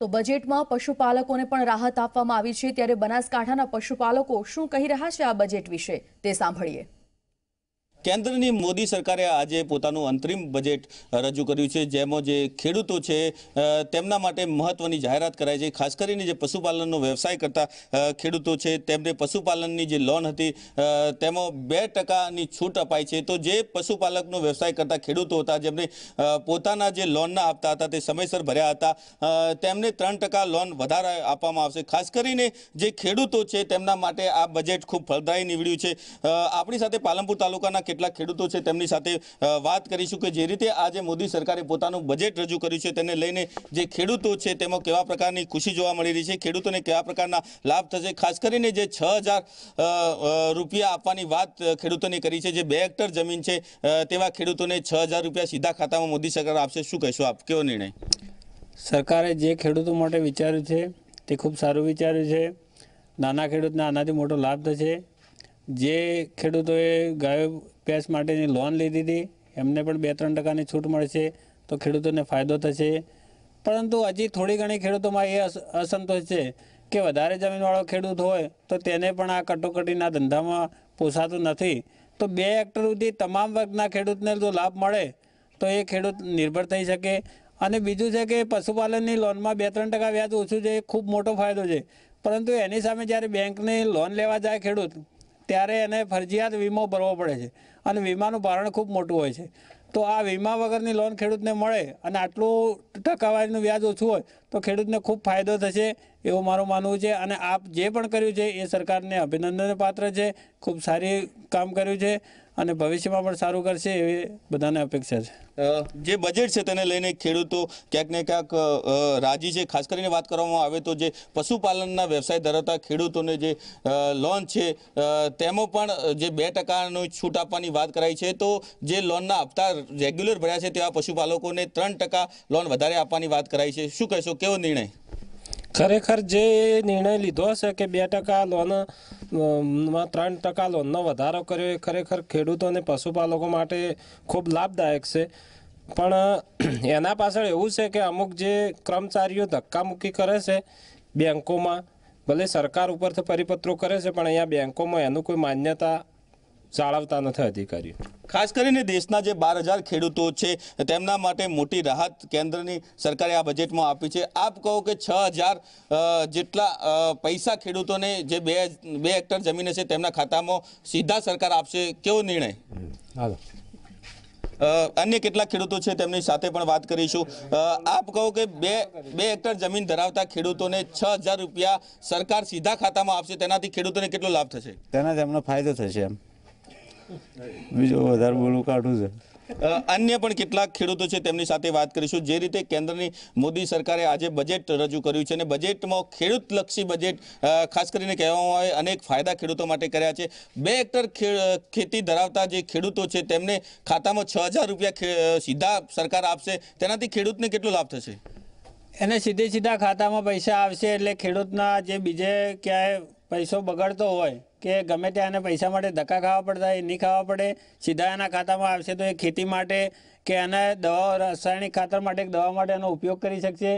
તો બજેટમાં પશુપાલકોને પણ રાહત આપવામાં આવી છે. ત્યારે બનાસકાંઠાના પશુપાલકો શું કહી રહ્યા છે આ બજેટ વિશે તે સાંભળીએ. કેન્દ્રની મોદી સરકારે આજે પોતાનું અંતરિમ બજેટ રજૂ કર્યું છે, જેમાં જે ખેડૂતો છે તેમના માટે મહત્વની જાહેરાત કરાઈ છે. ખાસ કરીને જે પશુપાલનનો વ્યવસાય કરતા ખેડૂતો છે, તેમને પશુપાલનની જે લોન હતી તેમાં બે ટકાની છૂટ અપાઈ છે. તો જે પશુપાલકનો વ્યવસાય કરતા ખેડૂતો હતા, જેમને પોતાના જે લોનના આપતા હતા, તે સમયસર ભર્યા હતા તેમને ત્રણ ટકા લોન વધારે આપવામાં આવશે. ખાસ કરીને જે ખેડૂતો છે, તેમના માટે આ બજેટ ખૂબ ફળદાયી નીવડ્યું છે. આપણી સાથે પાલનપુર તાલુકાના કેટલાક ખેડૂતો છે તેમની સાથે વાત કરીશું કે જે રીતે આજે મોદી સરકારે પોતાનું બજેટ રજૂ કર્યું છે તેને લઈને જે ખેડૂતો છે તેમાં કેવા પ્રકારની ખુશી જોવા મળી રહી છે, ખેડૂતોને કેવા પ્રકારના લાભ થશે? ખાસ કરીને જે છ રૂપિયા આપવાની વાત ખેડૂતોની કરી છે, જે બે હેક્ટર જમીન છે તેવા ખેડૂતોને છ રૂપિયા સીધા ખાતામાં મોદી સરકાર આપશે. શું કહેશો આપ? કેવો નિર્ણય? સરકારે જે ખેડૂતો માટે વિચાર્યું છે તે ખૂબ સારું વિચાર્યું છે. નાના ખેડૂતને આનાથી મોટો લાભ થશે. જે ખેડૂતોએ ગાયો ભેંસ માટેની લોન લીધી હતી, એમને પણ બે ત્રણ ટકાની છૂટ મળશે તો ખેડૂતોને ફાયદો થશે. પરંતુ હજી થોડી ઘણી ખેડૂતોમાં એ અસંતોષ છે કે વધારે જમીનવાળો ખેડૂત હોય તો તેને પણ આ કટોકટીના ધંધામાં પોસાતું નથી. તો બે હેક્ટર સુધી તમામ વર્ગના ખેડૂતને જો લાભ મળે, તો એ ખેડૂત નિર્ભર થઈ શકે. અને બીજું છે કે પશુપાલનની લોનમાં બે ત્રણ ટકા વ્યાજ ઓછું છે, એ ખૂબ મોટો ફાયદો છે. પરંતુ એની સામે જ્યારે બેંકની લોન લેવા જાય ખેડૂત ત્યારે એને ફરજિયાત વીમો ભરવો પડે છે. અને વીમાનું ભારણ ખૂબ મોટું હોય છે. તો આ વીમા વગરની લોન ખેડૂતને મળે અને આટલું ટકાવારીનું વ્યાજ ઓછું હોય તો ખેડૂતને ખૂબ ફાયદો થશે એવું મારું માનવું છે. અને આપ જે પણ કર્યું છે એ સરકારને અભિનંદન પાત્ર છે. ખૂબ સારી કામ કર્યું છે અને ભવિષ્યમાં પણ સારું કરશે એવી બધાને અપેક્ષા છે. જે બજેટ છે તેને લઈને ખેડૂતો ક્યાંક ને ક્યાંક રાજી છે. ખાસ કરીને વાત કરવામાં આવે તો જે પશુપાલનના વ્યવસાય ધરાવતા ખેડૂતોને જે લોન છે તેમાં પણ જે બે ટકાની છૂટ આપવાની વાત કરાઈ છે. તો જે લોનના હપ્તા રેગ્યુલર ભર્યા છે તેવા પશુપાલકોને ત્રણ ટકા લોન વધારે આપવાની વાત કરાઈ છે. શું કહેશો? કેવો નિર્ણય? ખરેખર જે નિર્ણય લીધો હશે કે બે ટકા લોનમાં ત્રણ ટકા લોનનો વધારો કર્યો, એ ખરેખર ખેડૂતો અને પશુપાલકો માટે ખૂબ લાભદાયક છે. પણ એના પાછળ એવું છે કે અમુક જે કર્મચારીઓ ધક્કામુક્કી કરે છે બેંકોમાં, ભલે સરકાર ઉપરથી પરિપત્રો કરે છે, પણ અહીંયા બેંકોમાં એનું કોઈ માન્યતા જાળવતા નથી અધિકારીઓ. ખાસ કરીને દેશના જે બાર હજાર ખેડૂતો છે તેમના માટે મોટી રાહત કેન્દ્રની સરકારે આ બજેટમાં આપી છે. આપ કહો કે છ હજાર જેટલા પૈસા ખેડૂતોને જે બે બે હેક્ટર જમીન હશે તેમના ખાતામાં સીધા સરકાર આપશે કેવો નિર્ણય? હાલો. અન્ય કેટલાક ખેડૂતો છે તેમની સાથે પણ વાત કરીશું. આપ કહો કે બે બે હેક્ટર જમીન ધરાવતા ખેડૂતોને છ હજાર રૂપિયા સરકાર સીધા ખાતામાં આપશે તેનાથી ખેડૂતોને કેટલો લાભ થશે? તેનાથી એમનો ફાયદો થશે એમ. બીજું વધારે બોલવું કાઢું છે. અન્ય પણ કેટલાક ખેડૂતો છે તેમની સાથે વાત કરીશું. જે રીતે કેન્દ્રની મોદી સરકારે આજે બજેટ રજૂ કર્યું છે અને બજેટમાં ખેડૂતલક્ષી બજેટ ખાસ કરીને કહેવામાં આવે અનેક ફાયદા ખેડૂતો માટે કર્યા છે. બે હેક્ટર ખે- ખેતી ધરાવતા જે ખેડૂતો છે તેમને ખાતામાં છ હજાર રૂપિયા સીધા સરકાર આપશે. તેનાથી ખેડૂતને કેટલો લાભ થશે? એને સીધે સીધા ખાતામાં પૈસા આવશે એટલે ખેડૂતના જે બીજે ક્યાંય પૈસો બગડતો હોય કે ગમે ત્યાં એને પૈસા માટે ધક્કા ખાવા પડતા એ નહીં ખાવા પડે, સીધા એના ખાતામાં આવશે તો એ ખેતી માટે કે એને દવા, રાસાયણિક ખાતર માટે, દવા માટે એનો ઉપયોગ કરી શકશે.